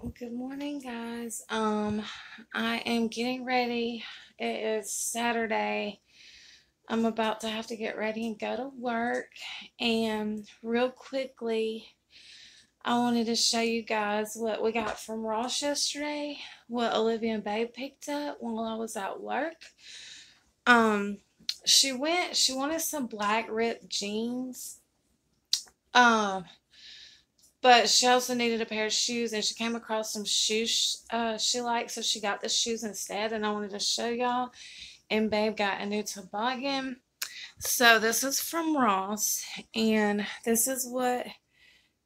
Good morning, guys. Um, I am getting ready. It is Saturday. I'm about to have to get ready and go to work. And real quickly, I wanted to show you guys what we got from Ross yesterday, what Olivia and Babe picked up while I was at work. Um, she went, she wanted some black ripped jeans. Um, but she also needed a pair of shoes and she came across some shoes uh, she liked, so she got the shoes instead. And I wanted to show y'all. And Babe got a new toboggan. So this is from Ross. And this is what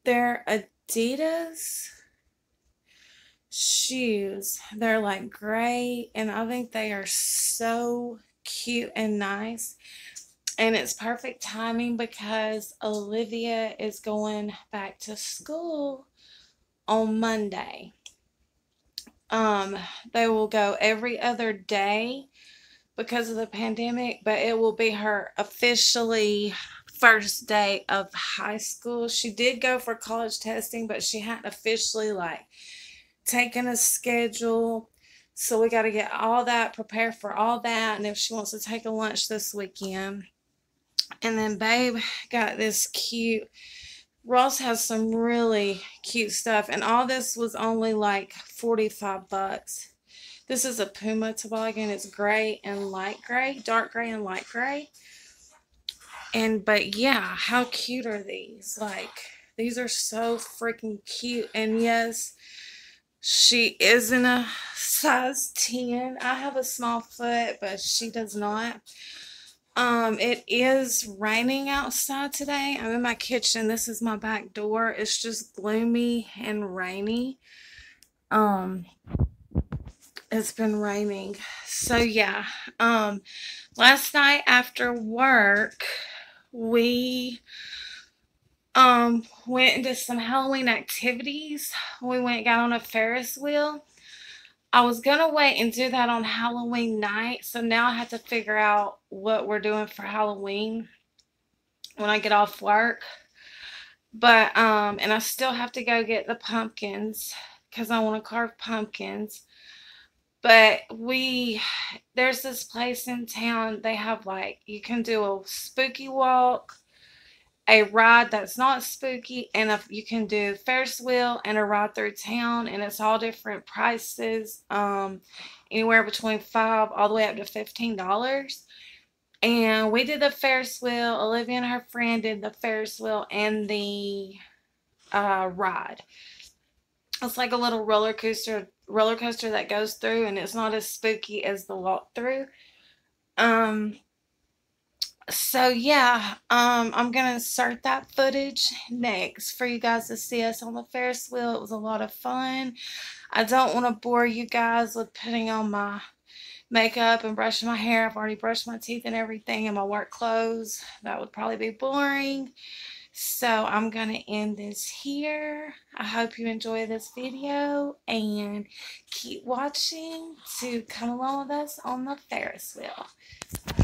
their Adidas shoes. They're like gray. And I think they are so cute and nice. And it's perfect timing because Olivia is going back to school on Monday. Um, they will go every other day because of the pandemic, but it will be her officially first day of high school. She did go for college testing, but she hadn't officially like taken a schedule. So we got to get all that, prepare for all that. And if she wants to take a lunch this weekend, and then Babe got this cute. Ross has some really cute stuff. And all this was only like 45 bucks. This is a Puma toboggan. It's gray and light gray. Dark gray and light gray. And, but yeah, how cute are these? Like, these are so freaking cute. And yes, she is in a size 10. I have a small foot, but she does not. Um, it is raining outside today. I'm in my kitchen. This is my back door. It's just gloomy and rainy. Um, it's been raining. So yeah. Um, last night after work, we um went into some Halloween activities. We went got on a Ferris wheel I was going to wait and do that on Halloween night. So now I have to figure out what we're doing for Halloween when I get off work. But, um, and I still have to go get the pumpkins because I want to carve pumpkins. But we, there's this place in town, they have like, you can do a spooky walk a ride that's not spooky and if you can do Ferris wheel and a ride through town and it's all different prices um anywhere between five all the way up to fifteen dollars. And we did the Ferris wheel Olivia and her friend did the Ferris wheel and the uh ride. It's like a little roller coaster roller coaster that goes through and it's not as spooky as the walk through um so yeah, um, I'm gonna insert that footage next for you guys to see us on the Ferris wheel. It was a lot of fun. I don't want to bore you guys with putting on my makeup and brushing my hair. I've already brushed my teeth and everything in my work clothes. That would probably be boring. So I'm going to end this here. I hope you enjoy this video and keep watching to come along with us on the Ferris wheel.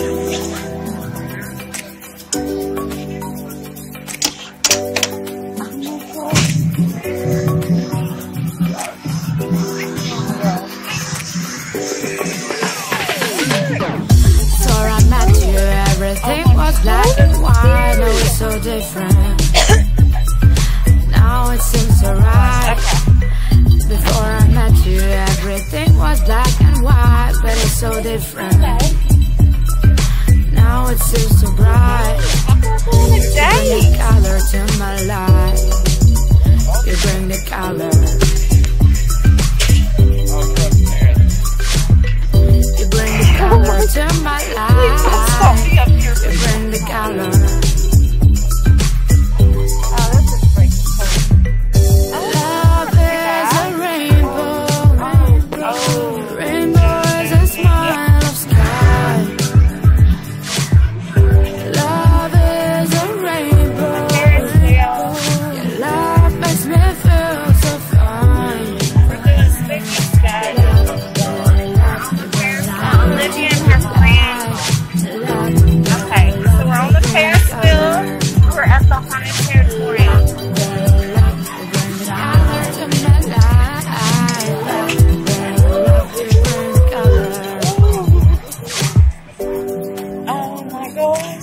black color.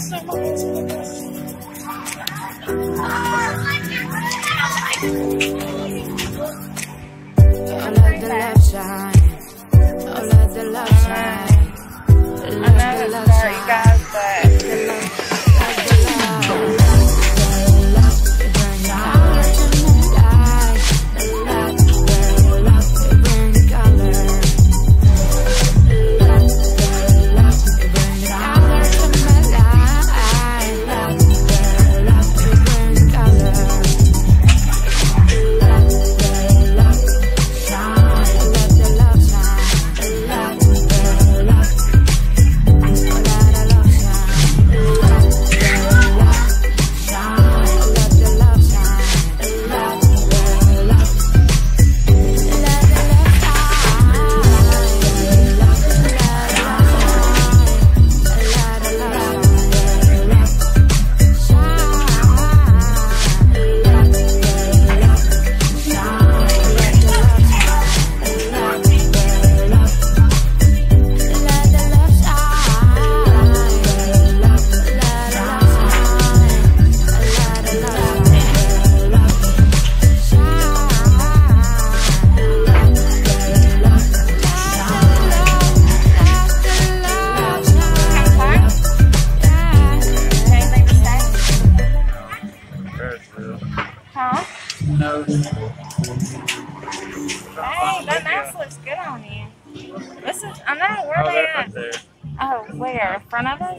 God, so much.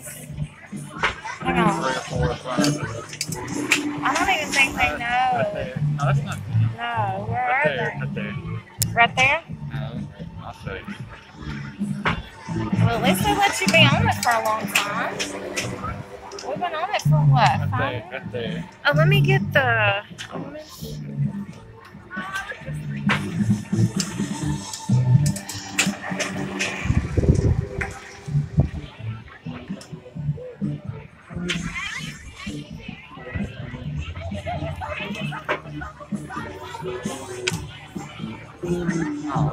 Front of us. I don't even think they Right know. there. No, that's not. No, where Right are there. they? Right there. Right there? No, I'll show you. Well, at least they let you be on it for a long time. We've been on it for what? Right Five? there. Right there. Oh, let me get the.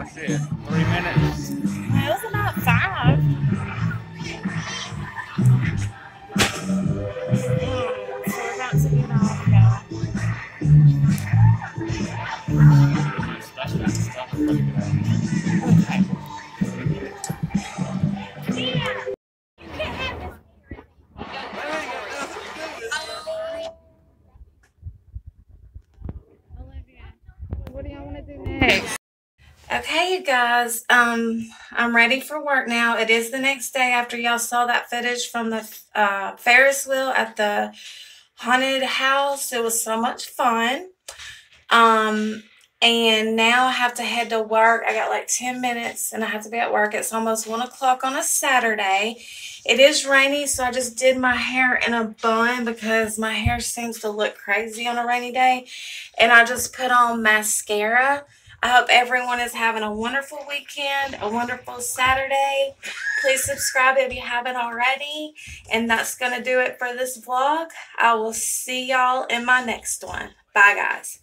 Three minutes. Guys. Um, I'm ready for work now. It is the next day after y'all saw that footage from the uh, Ferris wheel at the haunted house. It was so much fun. Um, and now I have to head to work. I got like 10 minutes and I have to be at work. It's almost one o'clock on a Saturday. It is rainy, so I just did my hair in a bun because my hair seems to look crazy on a rainy day. And I just put on mascara. I hope everyone is having a wonderful weekend, a wonderful Saturday. Please subscribe if you haven't already. And that's going to do it for this vlog. I will see y'all in my next one. Bye, guys.